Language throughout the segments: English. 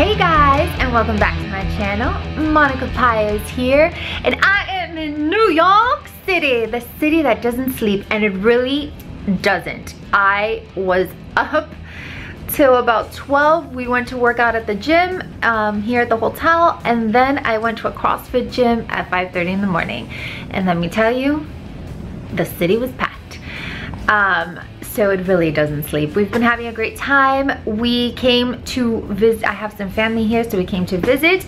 Hey guys, and welcome back to my channel. Monika Paez here, and I am in New York City, the city that doesn't sleep, and it really doesn't. I was up till about 12. We went to work out at the gym um, here at the hotel, and then I went to a CrossFit gym at 5.30 in the morning. And let me tell you, the city was packed. Um, so it really doesn't sleep. We've been having a great time. We came to visit, I have some family here, so we came to visit.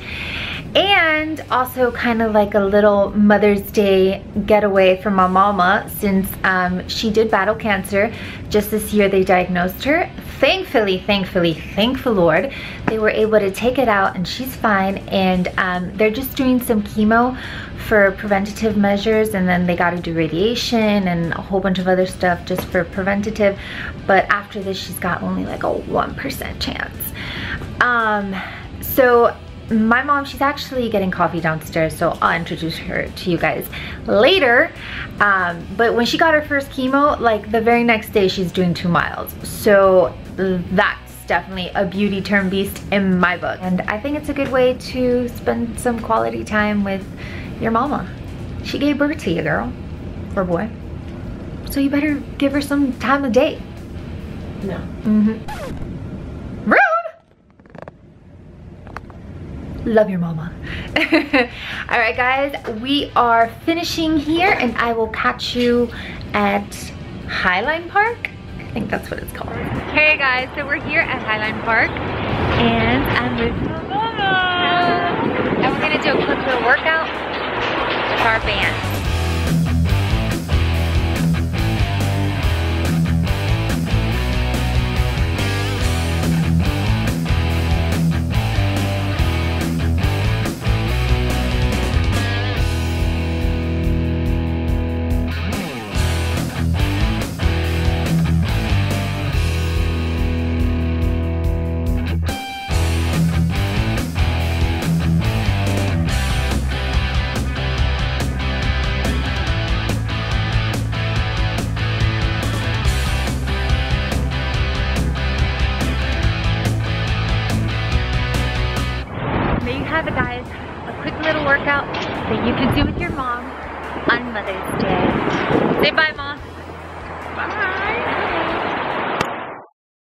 And also kind of like a little Mother's Day getaway from my mama since um, she did battle cancer. Just this year they diagnosed her. Thankfully, thankfully, thank the Lord, they were able to take it out and she's fine. And um, they're just doing some chemo for preventative measures and then they got to do radiation and a whole bunch of other stuff just for preventative but after this she's got only like a 1% chance um so my mom she's actually getting coffee downstairs so I'll introduce her to you guys later um, but when she got her first chemo like the very next day she's doing two miles so that's definitely a beauty turned beast in my book and I think it's a good way to spend some quality time with your mama. She gave birth to you, girl. Or boy. So you better give her some time of day. No. Mm-hmm. Love your mama. Alright guys, we are finishing here and I will catch you at Highline Park. I think that's what it's called. Hey guys, so we're here at Highline Park and I'm with mama. And we're gonna do a quick little workout with our band. That you can do with your mom on Mother's Day. Say bye, Mom.